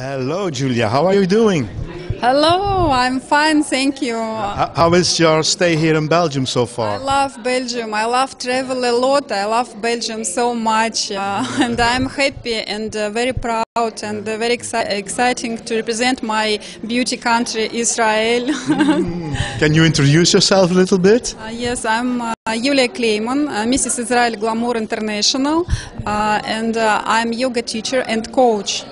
Hello, Julia. How are you doing? Hello, I'm fine, thank you. How is your stay here in Belgium so far? I love Belgium. I love travel a lot. I love Belgium so much, uh, and I'm happy and uh, very proud and uh, very exci- exciting to represent my beauty country, Israel. Can you introduce yourself a little bit? Uh, yes, I'm uh, Yulia Kleyman, uh, Mrs. Israel Glamour International, uh, and uh, I'm yoga teacher and coach.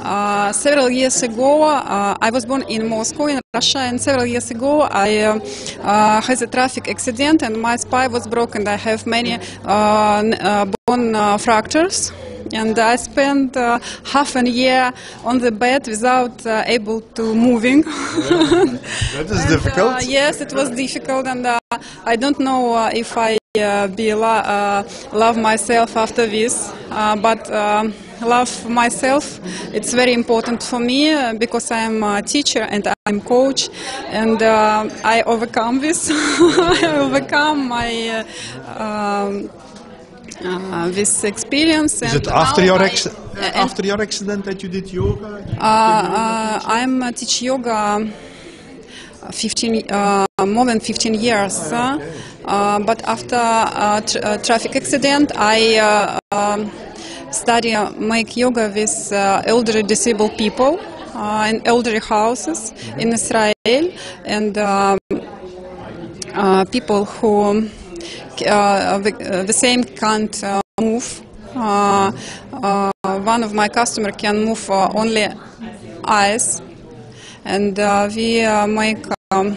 Uh, several years ago, uh, I was born in Moscow, in Russia, and several years ago, I uh, uh, had a traffic accident and my spine was broken. I have many uh, uh, bone uh, fractures. And I spent uh, half a year on the bed without uh, able to moving. That is And, difficult. uh, yes, it was difficult, and uh, I don't know uh, if I uh, be lo- uh, love myself after this. Uh, but um, love myself, it's very important for me uh, because I am a teacher and I'm coach, and uh, I overcome this. I overcome my. Uh, um, uh, this experience Is and it after your ex- and- after your accident that you did yoga? uh, uh, I'm uh, teach yoga 15, uh, more than 15 years. uh, uh, but after uh, tr- uh, traffic accident, I uh, um, study uh, make yoga with uh, elderly disabled people uh, in elderly houses in Israel and. Um, uh, people who uh, the, uh, the same can't uh, move. Uh, uh, one of my customer can move uh, only eyes, and uh, we uh, make um,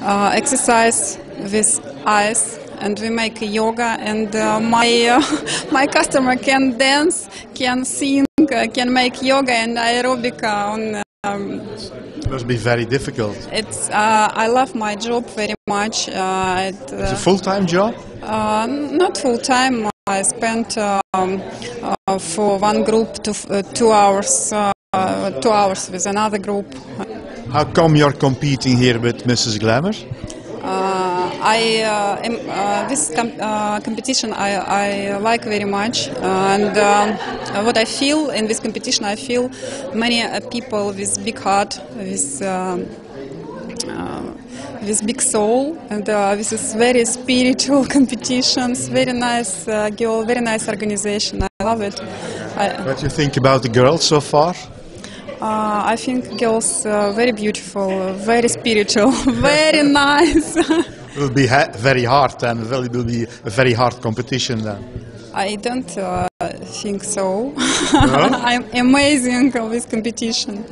uh, exercise with eyes. And we make yoga, and uh, my uh, my customer can dance, can sing, uh, can make yoga and aerobic on um, must be very difficult. it's uh, I love my job very much. Uh, it, It's a uh, full-time job. uh, not full time. I spent um, uh, for one group to, uh, two hours. Uh, two hours with another group. How come you're competing here with Mrs. Glamour? I uh, am, uh, this com- uh, competition I, I like very much, uh, and um, what I feel in this competition, I feel many uh, people with big heart, with um, uh, with big soul, and uh, this is very spiritual competitions. Very nice uh, girl, very nice organization. I love it. I, What do you think about the girls so far? uh, I think girls uh, very beautiful, very spiritual, very nice. It will be ha- very hard and it will be a very hard competition then. I don't uh, think so. I'm amazing with competition,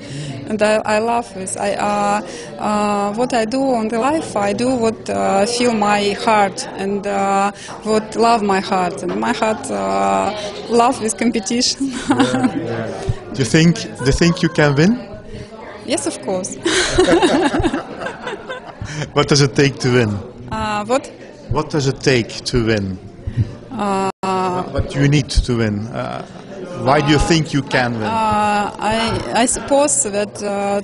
and I, I love this. I uh, uh, what I do on the life, I do what uh, feel my heart and uh, what love my heart, and my heart uh, love this competition. Do you think, do you think you can win? yes, of course. What does it take to win? Uh, what? What does it take to win? what do you need to win? Uh, why do you think you can win? Uh, I, I suppose that uh,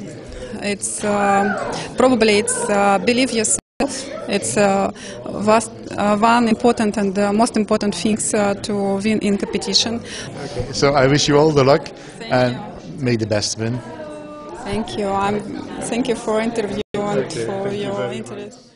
it's uh, probably it's uh, believe yourself. It's uh, vast, uh, one important and uh, most important things uh, to win in competition. So I wish you all the luck and may the best win. Thank you. I'm, thank you for interview and for your interest.